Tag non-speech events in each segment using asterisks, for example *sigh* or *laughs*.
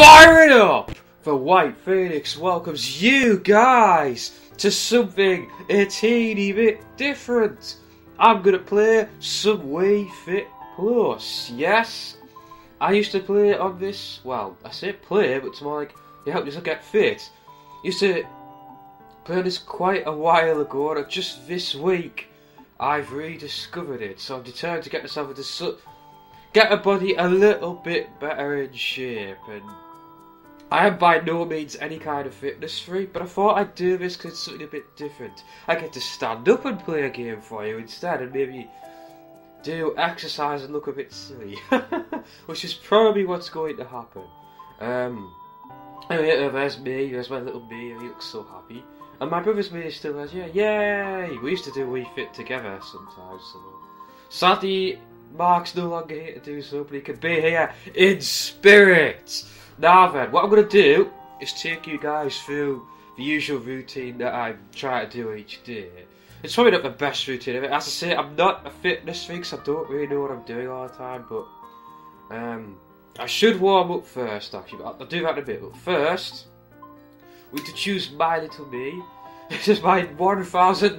Fire it up! The White Phoenix welcomes you guys to something a teeny bit different. I'm gonna play some Wii Fit Plus, yes? I used to play on this, well, I say play, but it's more like you help yourself get fit. Used to play this quite a while ago, and just this week I've rediscovered it, so I'm determined to get myself into get a body a little bit better in shape, and I am by no means any kind of fitness freak, but I thought I'd do this because it's something a bit different. I get to stand up and play a game for you instead, and maybe do exercise and look a bit silly, *laughs* which is probably what's going to happen. Um, anyway, there's me, there's my little Mii, he looks so happy. And my brother's Mii still has, yeah, yay! We used to do Wii Fit together sometimes, so. Sadly, Mark's no longer here to do so, but he can be here in spirit! Now then, what I'm going to do is take you guys through the usual routine that I try to do each day. It's probably not the best routine of it. As I say, I'm not a fitness freak, so I don't really know what I'm doing all the time, but um, I should warm up first, actually, I'll, do that in a bit. But first, we to choose My Little Mii. *laughs* This is my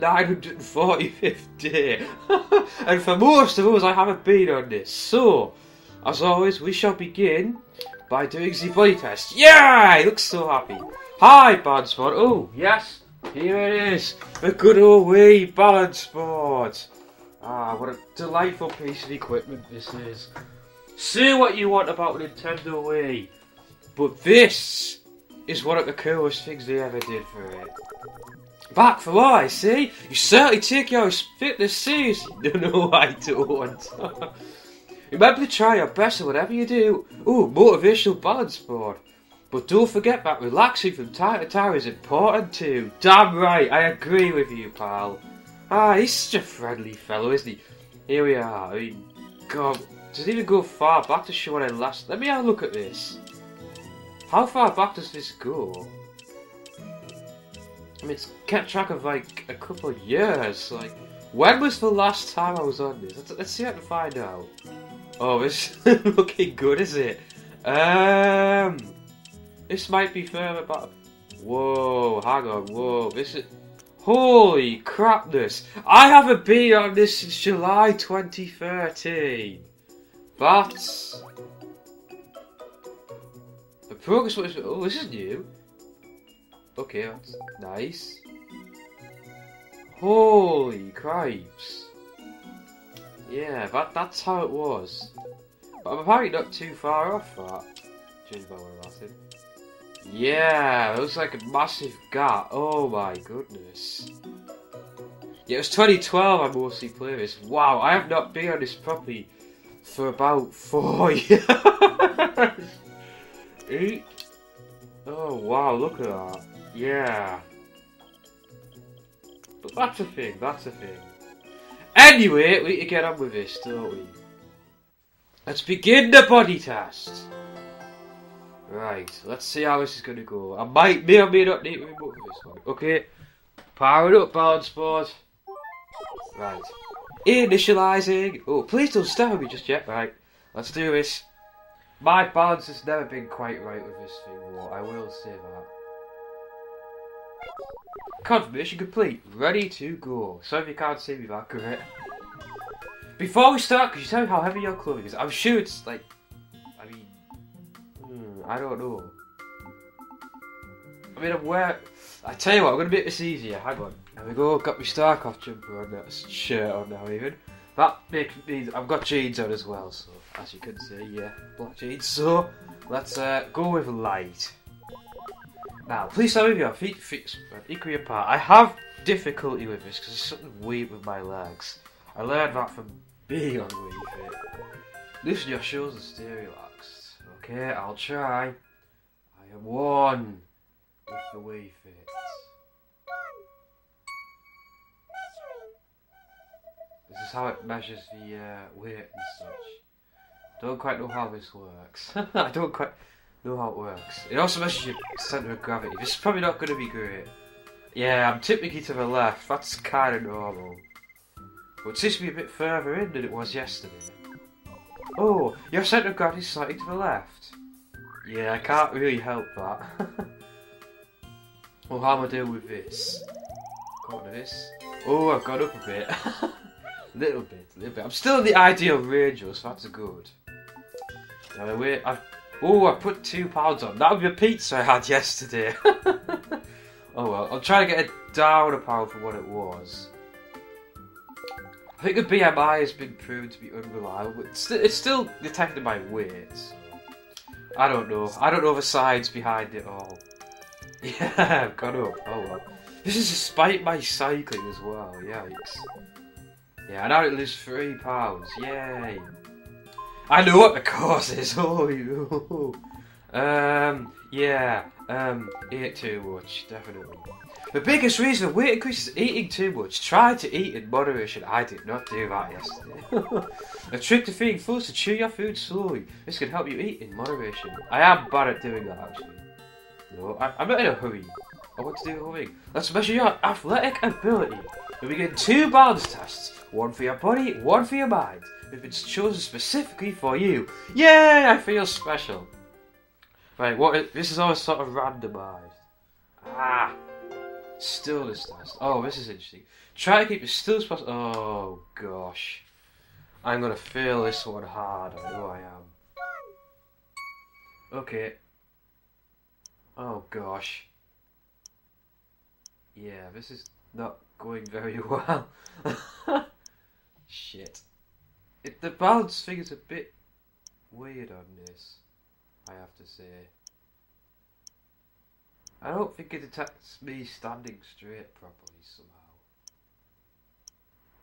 1945th day. *laughs* and for most of us, I haven't been on this. So, as always, we shall begin by doing the body test. Yeah! He looks so happy. Hi, Balance Board. Oh, yes. Here it is. The good old Wii Balance Board. Ah, what a delightful piece of equipment this is. Say what you want about Nintendo Wii, but this is one of the coolest things they ever did for it. Back for why, see? You certainly take your fitness seriously. *laughs* No, no, I don't. *laughs* Remember to try your best at whatever you do. Ooh, motivational balance board. But don't forget that relaxing from time to time is important too. Damn right, I agree with you, pal. Ah, he's such a friendly fellow, isn't he? Here we are. I mean, God, does it even go far back to show when I last... Let me have a look at this. How far back does this go? I mean, it's kept track of like a couple of years. Like, when was the last time I was on this? Let's, let's see if I can find out. Oh, this *laughs* looking good, is it? Um, this might be further back. Whoa, hang on, whoa, this is. Holy crapness! I haven't been on this since July 2013. That's. The progress was. Oh, this is new. Okay, that's nice. Holy cripes. Yeah, that, that's how it was. But I'm apparently not too far off that. My way. Yeah, it looks like a massive gap. Oh my goodness. Yeah, it was 2012 I mostly played this. Wow, I have not been on this properly for about four *laughs* years. Eight? Oh wow, look at that. Yeah. But that's a thing, that's a thing. Anyway, we need to get on with this, don't we? Let's begin the body test. Right, let's see how this is going to go. I might, may or may not need to this one. Okay, power up, balance board. Right, initializing. Oh, please don't stop me just yet. Right, let's do this. My balance has never been quite right with this thing, though. I will say that. Confirmation complete. Ready to go. Sorry if you can't see me that great. Before we start, could you tell me how heavy your clothing is? I'm sure it's like... I mean... Hmm, I don't know. I mean, I'm wearing... I tell you what, I'm going to make this easier. Hang on. There we go. Got my Starcraft jumper on. That shirt on now even. That makes me... I've got jeans on as well, so... As you can see, yeah. Black jeans. So, let's uh, go with light. Now, please tell me your feet fit equally apart. I have difficulty with this because there's something weird with my legs. I learned that from being on Wii Fit. Loosen your shoulders and stay relaxed. Okay, I'll try. I am one with the Wii Fit. This is how it measures the uh, weight and such. Don't quite know how this works. *laughs* I don't quite know how it works. It also measures your centre of gravity. This is probably not going to be great. Yeah, I'm typically to the left. That's kind of normal. But it seems to be a bit further in than it was yesterday. Oh, your centre of gravity is slightly to the left. Yeah, I can't really help that. *laughs* well, how am I doing with this? Got this. Oh, I've got up a bit. *laughs* little bit, little bit. I'm still in the ideal range, so that's good. Now, wait, I've Oh, I put two pounds on. That would be a pizza I had *laughs* yesterday. *laughs* oh well, I'll try to get it down a pound from what it was. I think the BMI has been proven to be unreliable, it's, it's still detected by weight. I don't know. I don't know the science behind it all. *laughs* Yeah, I've gone up. Oh well. This is despite my cycling as well. Yikes. Yeah, now it lose three pounds. Yay. I know what the cause is. *laughs* Oh, um, yeah, um, eat too much, definitely. The biggest reason of weight increase is eating too much. Try to eat in moderation. I did not do that yesterday. *laughs* a trick to feeding full is to chew your food slowly. This can help you eat in moderation. I am bad at doing that, actually. No, I, am not in a hurry. I want to do a hurry. Let's measure your athletic ability. We begin two balance tests. One for your body, one for your mind if it's chosen specifically for you. Yay! I feel special. Right, what? Is, this is all sort of randomised. Ah, stillness test. Oh, this is interesting. Try to keep it still as possible. Oh gosh, I'm gonna feel this one hard. I know I am. Okay. Oh gosh. Yeah, this is not going very *laughs* well. Shit. It, the balance thing is a bit weird on this, I have to say. I don't think it detects me standing straight properly somehow.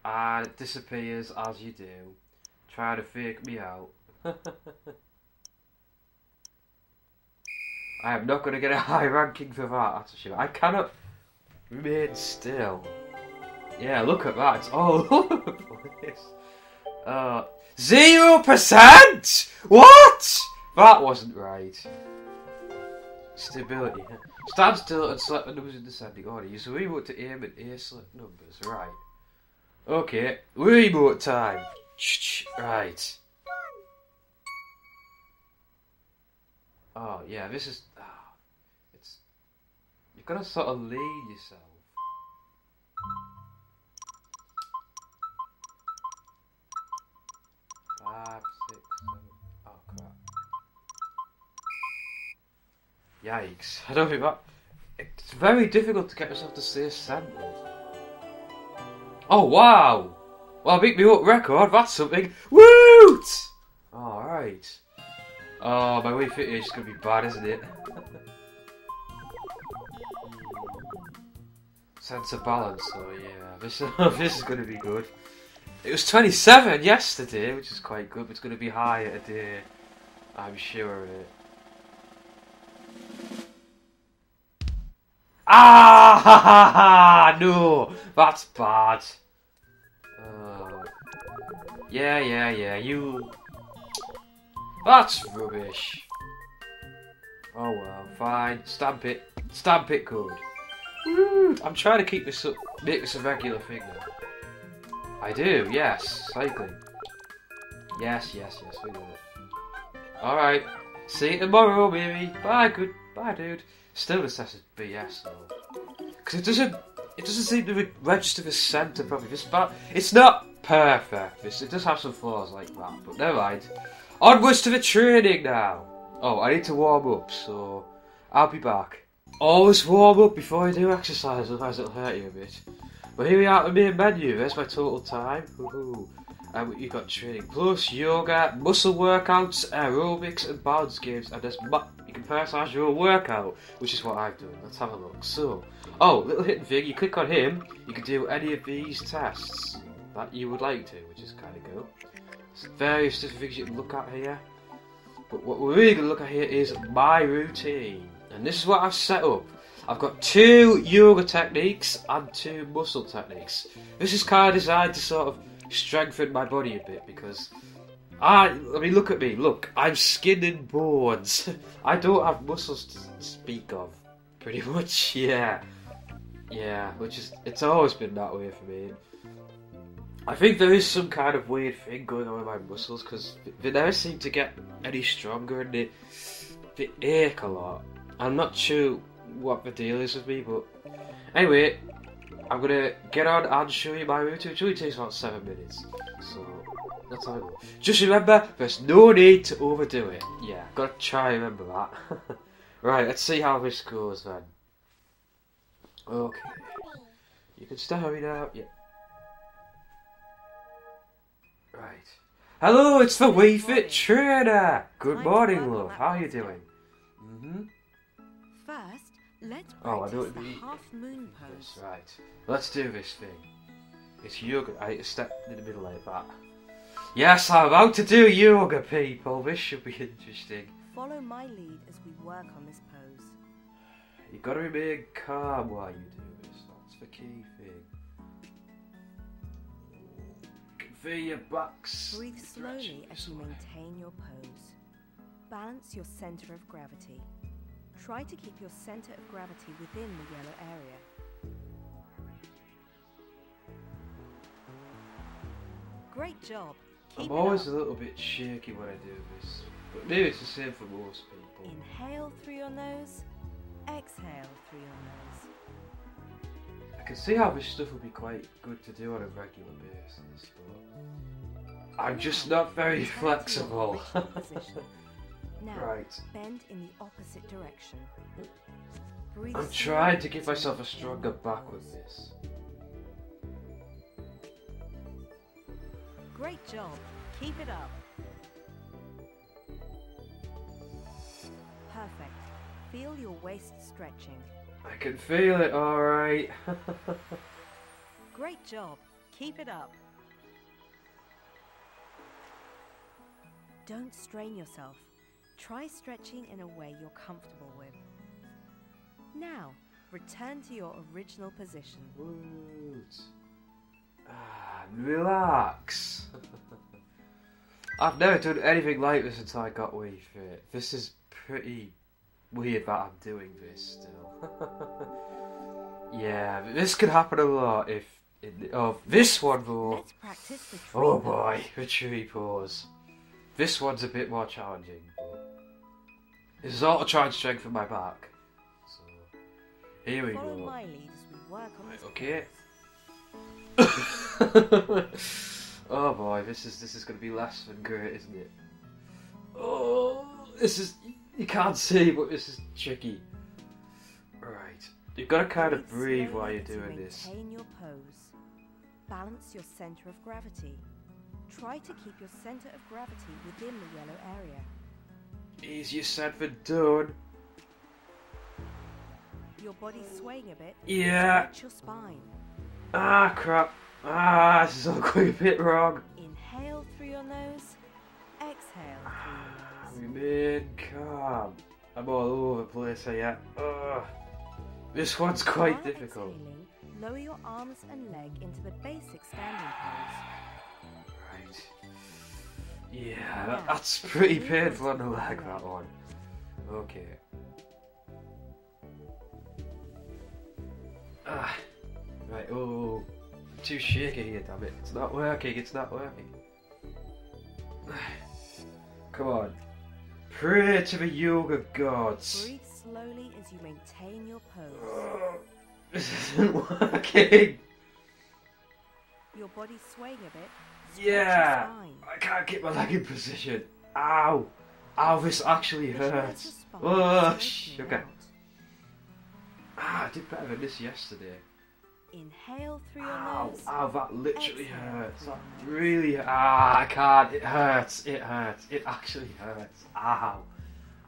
And it disappears as you do, trying to fake me out. *laughs* I am not going to get a high ranking for that, that's a shame. I cannot remain still. Yeah, look at that, it's all *laughs* over the place. Uh, zero percent? What? That wasn't right. Stability. Stand still and select the numbers in descending order. Use the remote to aim at A select numbers. Right. Okay. Remote time. *tsk* Right. Oh, yeah, this is... Oh, it's... You've got to sort of lead yourself. Five, six, seven. Oh crap. Yikes. I don't think that. It's very difficult to get myself to stay centered. Oh wow! Well, I beat me up record, that's something. Woot! Alright. Oh, my Wii Fit is gonna be bad, isn't it? *laughs* Sense of balance, so yeah, this, *laughs* this is gonna be good. It was 27 yesterday, which is quite good, but it's going to be higher today. I'm sure of it. Ah! Ha, ha, ha, no! That's bad. Uh, yeah, yeah, yeah, you... That's rubbish. Oh well, fine. Stamp it. Stamp it good. I'm trying to keep this up, make this a regular thing now. I do, yes. Cycling. Yes, yes, yes, we do it. Alright. See you tomorrow, baby. Bye, good. Bye, dude. Still says BS, though. Because it doesn't... It doesn't seem to re register the centre properly. It's, about, it's not perfect. It's, it does have some flaws like that, but never mind. Onwards to the training now. Oh, I need to warm up, so I'll be back. Always warm up before you do exercise, otherwise it'll hurt you a bit. Well, here we are at the main menu. There's my total time. And you've got training plus yoga, muscle workouts, aerobics, and balance games. And there's you can personalise your workout, which is what I've done. Let's have a look. So, oh, little hidden thing. You click on him, you can do any of these tests that you would like to, which is kind of cool. There's various different things you can look at here. But what we're really going to look at here is my routine. And this is what I've set up. I've got two yoga techniques and two muscle techniques. This is kind of designed to sort of strengthen my body a bit because I, I mean, look at me, look, I'm skin and bones. *laughs* I don't have muscles to speak of, pretty *laughs* much, yeah. Yeah, which is, it's always been that way for me. I think there is some kind of weird thing going on with my muscles because they never seem to get any stronger and they, they ache a lot. I'm not sure what the deal is with me, but anyway, I'm gonna get on and show you my routine. It only takes about seven minutes, so that's how I go. Just remember, there's no need to overdo it. Yeah, gotta try and remember that. *laughs* right, let's see how this goes then. Okay, you can start me now. Yeah. Right. Hello, it's the Wii Fit Trainer. Good morning, love. How are you doing? Mm-hmm. First, let's Oh, I know the the- half moon Yes, pose. right. Let's do this thing. It's yoga. I step in the middle like that. Yes, I'm about to do yoga, people. This should be *laughs* interesting. Follow my lead as we work on this pose. You've gotta remain calm while you do this. That's the key thing. Feel your backs. Breathe slowly as you maintain your pose. Balance your center of gravity. Try to keep your center of gravity within the yellow area. Great job. Keep I'm always a little bit shaky when I do this, but maybe it's the same for most people. Inhale through your nose. Exhale through your nose. I can see how this stuff would be quite good to do on a regular basis, but I'm just not very return to your flexible. *laughs* Now, right, bend in the opposite direction. Breathe I'm trying to give myself a stronger back with this. Great job. Keep it up. Perfect. Feel your waist stretching. I can feel it, alright. *laughs* Great job. Keep it up. Don't strain yourself. Try stretching in a way you're comfortable with. Now, return to your original position. Woot. Ah, relax. *laughs* I've never done anything like this until I got Wii Fit. This is pretty weird that I'm doing this still. *laughs* yeah, this could happen a lot if. In, oh, this one though. Let's practice the tree Oh boy, the tree pose. This one's a bit more challenging. This is all to try and strengthen my back. So, here we Follow go. my lead as we work on Right, okay. *laughs* oh boy, this is this is going to be less than great, isn't it? Oh, this is you can't see, but this is tricky. Right, you've got to kind of breathe while you're doing this. Maintain your pose. Balance your center of gravity. Try to keep your center of gravity within the yellow area. Easier said than done. Your body swaying a bit. Yeah. Your spine. Ah, crap. Ah, this is all *laughs* going a bit wrong. Inhale through your nose. Exhale through your nose. Remain calm. I'm all over the place here. Ugh. This one's quite While difficult. exhaling, lower your arms and leg into the basic standing pose. Yeah, that, that's *laughs* pretty painful on the leg, that one. Okay. Ah. Right, oh. Too shaky here, damn it. It's not working, it's not working. *sighs* Come on. Pray to the yoga gods. Breathe slowly as you maintain your pose. Oh, *laughs* this isn't *laughs* working. Your body swaying a bit. Yeah. I can't get my leg in position. Ow. Ow, this actually hurts. Oh, sugar. Ah, I did better than this yesterday. Inhale through your Ow, nose. ow, that literally hurts. That really, ah, I can't. It hurts. It hurts. It actually hurts. Ow.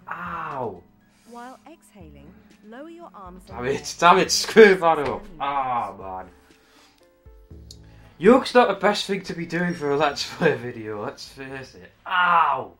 Ow. While exhaling, lower your arms Damn it. Damn it. Screw that up. Ah, pose. man. Yoga's not the best thing to be doing for a Let's Play video, let's face it. Ow.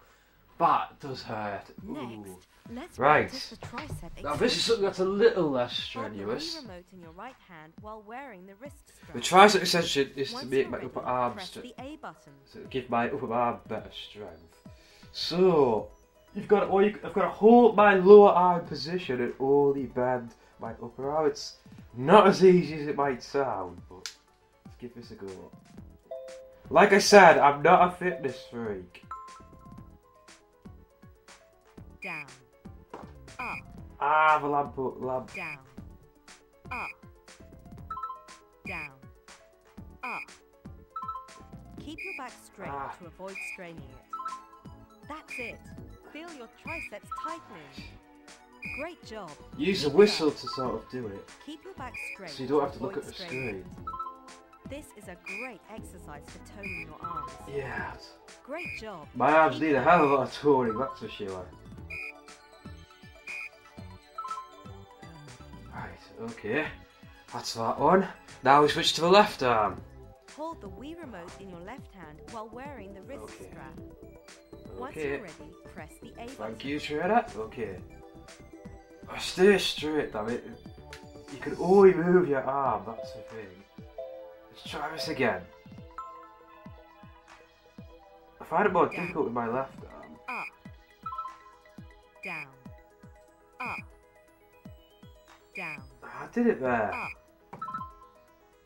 That does hurt. Ooh. Next, let's Right. practice the tricep Now this is something that's a little less Hold the strenuous. In your right hand while wearing the wrist. The tricep extension is to make my ready, upper arm press strength. the A button. to give my upper arm better strength. So you've got, or you, I've got to hold my lower arm position and only bend my upper arm. It's not as easy as it might sound, but let's give this a go. Like I said, I'm not a fitness freak. Down. Up. Ah, the lamp, lamp. down, up, down, up. Keep your back straight Ah. to avoid straining it. That's it. Feel your triceps tightening. Great job. Use a Keep it whistle up. to sort of do it. Keep your back straight. So you don't have to look at the straining screen. This is a great exercise for toning your arms. Yeah. Great job. My arms need a hell of a lot of toning, that's for sure. Right, okay. That's that one. Now we switch to the left arm. Hold the Wii remote in your left hand while wearing the wrist Okay. strap. Once Okay. you're ready, press the A button. Thank you, Trainer. Okay. Oh, Stay straight, damn it. You can only move your arm, that's the thing. Let's try this again. I find it more Down. difficult with my left arm. Up. Down. Up. Down. I did it there. Up.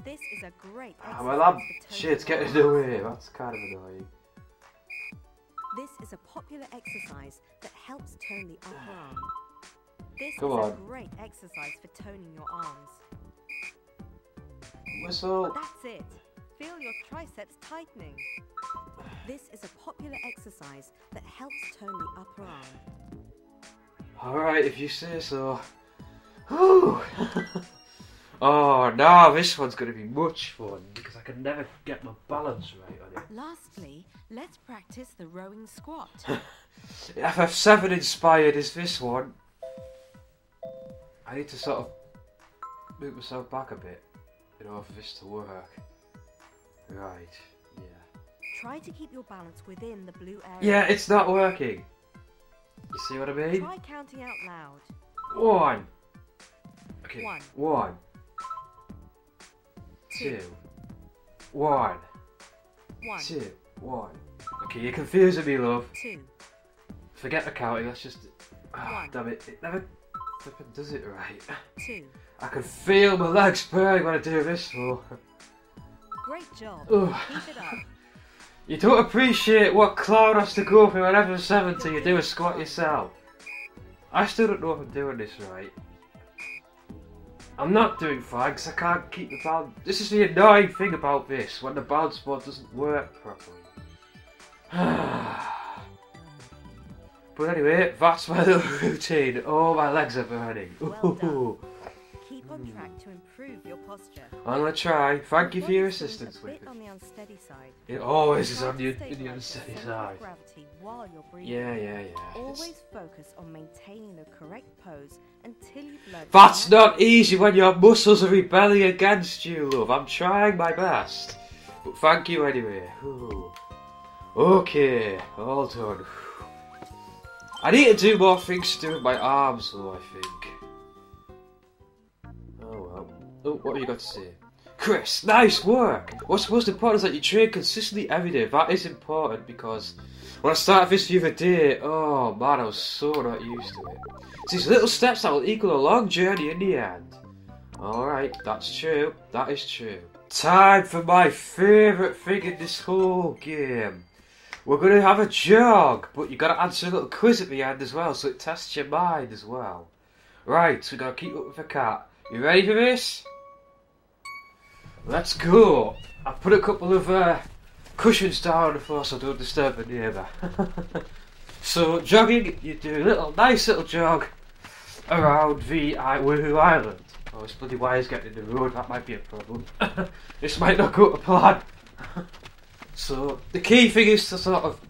This is a great Ah, exercise my lamp shit's getting in the way. That's kind of annoying. This is a popular exercise that helps tone the upper arm. *sighs* This Come is on. a great exercise for toning your arms. Whistle. That's it. Feel your triceps tightening. This is a popular exercise that helps tone the upper arm. Alright, if you say so. Whew. *laughs* oh, now this one's going to be much fun because I can never get my balance right on it. Lastly, let's practice the rowing squat. *laughs* FF7 inspired is this one. I need to sort of move myself back a bit in order for this to work. Right, yeah. Try to keep your balance within the blue area. Yeah, it's not working. You see what I mean? Try counting out loud. One. Okay. One. One. Two. One. One, Two. One. Okay, you're confusing me, love. two, Forget the counting, let's just. Ah, One. damn it. It never does it right. two. *laughs* I can feel my legs burning when I do this, though. Great job. Keep it up. You don't appreciate what Cloud has to go through whenever 70 you do a squat yourself. I still don't know if I'm doing this right. I'm not doing fine 'cause I can't keep the balance. This is the annoying thing about this, when the balance board doesn't work properly. *sighs* but anyway, that's my little *laughs* routine. Oh, my legs are burning. Well *laughs* done. Ooh. Keep on track to improve your posture. I'm gonna try. Thank you for your assistance with it. on the unsteady side. It always is on the, the unsteady side. Gravity while you're breathing. Yeah, yeah, yeah. Always focus on maintaining the correct pose until you blood. That's not easy when your muscles are rebelling against you, love. I'm trying my best. But thank you anyway. Ooh. Okay, all done. I need to do more things to do with my arms, though, I think. Oh, what have you got to say? Chris, nice work! What's most important is that you train consistently every day. That is important because when I started this the other day, oh man, I was so not used to it. It's these little steps that will equal a long journey in the end. Alright, that's true. That is true. Time for my favourite thing in this whole game. We're going to have a jog, but you got to answer a little quiz at the end as well, so it tests your mind as well. Right, so we got to keep up with the cat. You ready for this? Let's go. I've put a couple of uh, cushions down on the floor so don't disturb the neighbour. *laughs* so jogging, you do a little nice little jog around the I- Wuhu Island. Oh, this bloody wire's getting in the road, that might be a problem. *laughs* this might not go to plan. *laughs* so, the key thing is to sort of...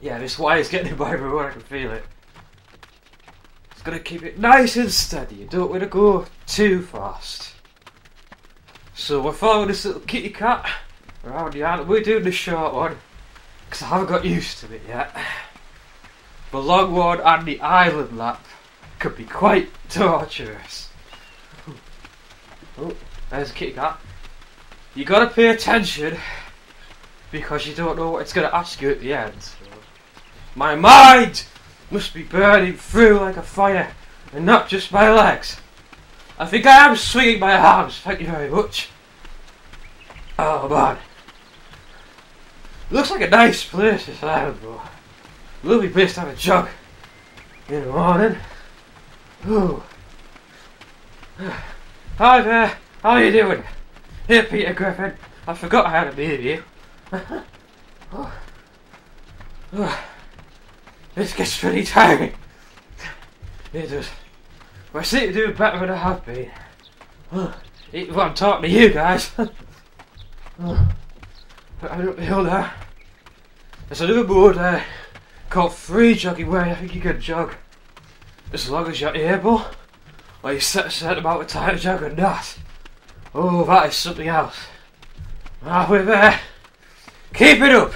Yeah, this wire's getting in my road, I can feel it. It's gonna keep it nice and steady, you don't want to go too fast. So we're following this little kitty cat around the island. We're doing the short one, because I haven't got used to it yet. The long one and the island lap could be quite torturous. Oh, there's a kitty cat. You gotta pay attention because you don't know what it's gonna ask you at the end. My mind must be burning through like a fire and not just my legs. I think I am swinging my arms, thank you very much. Oh man. Looks like a nice place this island though. Lovely place to have a jog in the morning. Ooh. Hi there, how are you doing? Here, Peter Griffin. I forgot I had a meeting *sighs* you. This gets pretty tiring. It does. But I seem to do better than I have been. *sighs* Oh. Well, I'm talking to you guys. *laughs* But I don't know that. There's another board there called Free Jogging where I think you can jog as long as you're able. Or you set a certain amount of time to jog or not. Oh, that is something else. Ah, we're there. Keep it up.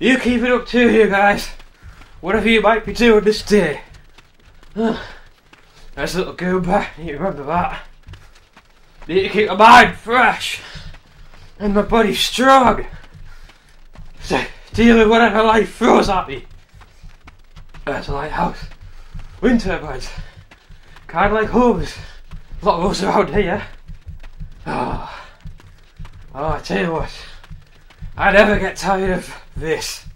You keep it up too, you guys. Whatever you might be doing this day. *sighs* There's a little Goomba, you remember that. Need to keep my mind fresh. And my body strong. To deal with whatever life throws at me. There's a lighthouse. Wind turbines. Kind of like homes. A lot of us around here. Oh. oh, I tell you what. I never get tired of this.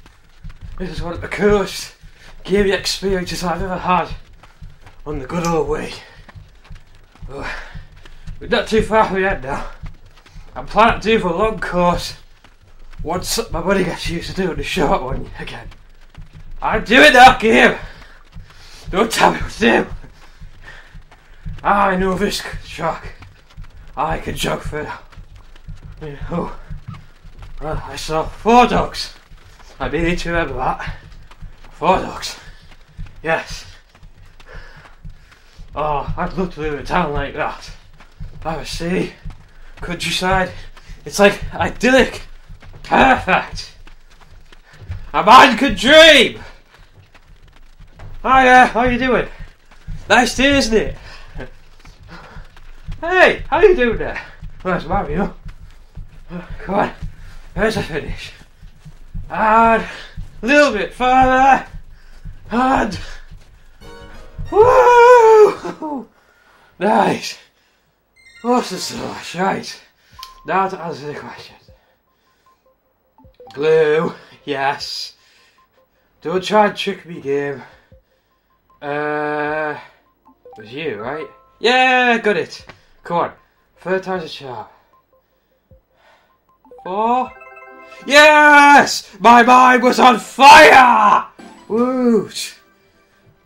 This is one of the coolest gaming experiences I've ever had on the good old Wii. Oh, we're not too far from end now. I'm planning to do for a long course once my body gets used to doing the short one again. I'm doing that game! Don't tell me what to do! I know this track. I can jog further. Oh. Well, I saw four dogs. I need to remember that. Four dogs. Yes. Oh, I'd love to live in a town like that. By the sea, countryside. It's like idyllic. Perfect. A man could dream. Hiya, uh, how you doing? Nice day, isn't it? Hey, how you doing there? Where's Mario? Come on, there's a finish. And a little bit further. And woo! Nice. What's the sauce? Right. Now to answer the question. Glue, yes. Don't try and trick me, game. Uh, it was you, right? Yeah, got it. Come on, third time's a charm. Four. Yes! My mind was on fire! Woot!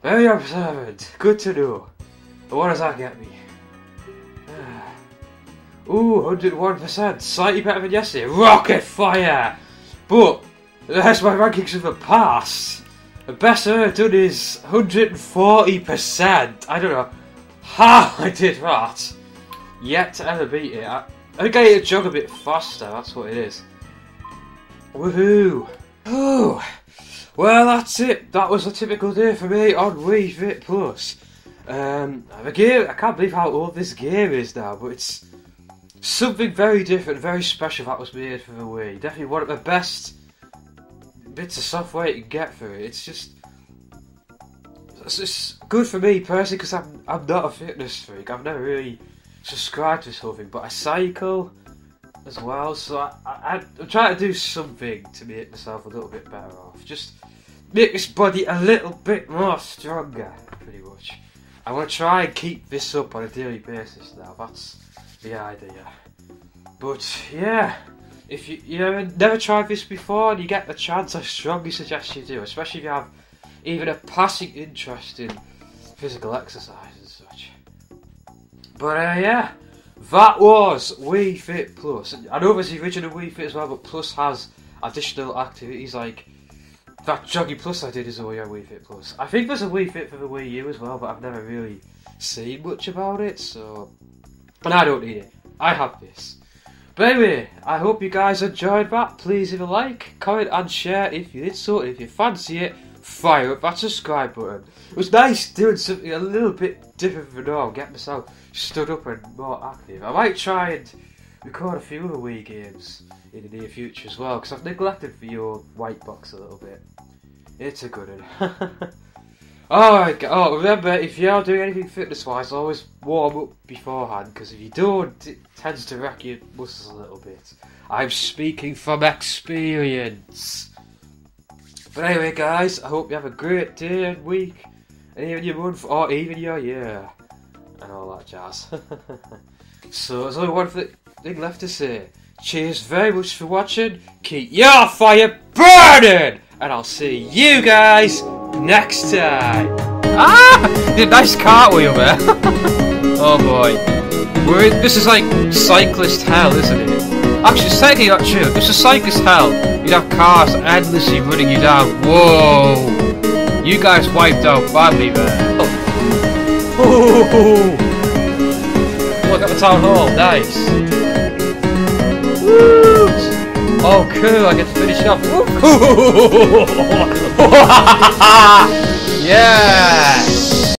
Very observant. Good to know. But what does that get me? *sighs* Ooh, 101%. Slightly better than yesterday. Rocket fire! But, that's my rankings of the past. The best I've ever done is 140%. I don't know how *laughs* I did that. Yet to ever beat it. I, I think I need to jog a bit faster, that's what it is. Woohoo! Oh, well that's it. That was a typical day for me on Wii Fit Plus. Um, the game, I can't believe how old this game is now, but it's something very different, very special that was made for the Wii. Definitely one of the best bits of software you can get for it. It's just it's just good for me personally because I'm I'm not a fitness freak. I've never really subscribed to this whole thing, but I cycle as well, so I, I, I'm trying to do something to make myself a little bit better off. Just make this body a little bit more stronger, pretty much. I want to try and keep this up on a daily basis now. That's the idea. But yeah, if you you know, never tried this before and you get the chance, I strongly suggest you do, especially if you have even a passing interest in physical exercise and such. But uh, yeah, that was Wii Fit Plus. I know there's the original Wii Fit as well, but Plus has additional activities like that Jogging Plus I did is a Wii Fit Plus. I think there's a Wii Fit for the Wii U as well, but I've never really seen much about it, so. And I don't need it. I have this. But anyway, I hope you guys enjoyed that. Please leave a like, comment, and share if you did so. If you fancy it, fire up that subscribe button. It was nice doing something a little bit different from normal, get myself stood up and more active. I might try and record a few other Wii games in the near future as well, because I've neglected the old white box a little bit. It's a good one. *laughs* oh, oh, remember, if you are doing anything fitness wise, always warm up beforehand, because if you don't, it tends to wreck your muscles a little bit. I'm speaking from experience. But anyway, guys, I hope you have a great day and week. and even your month, or even your year, and all that jazz. *laughs* so there's only one thing left to say. Cheers very much for watching. Keep your fire burning, and I'll see you guys next time. Ah! Did nice cartwheel there. *laughs* oh boy. We're this is like cyclist hell, isn't it? Actually, it's technically not true. This is cyclist hell. You'd have cars endlessly running you down. Whoa! You guys wiped out badly there. *laughs* Oh. Look at the town hall. Nice. Oh, cool. I get to finish up. Woo. yeah!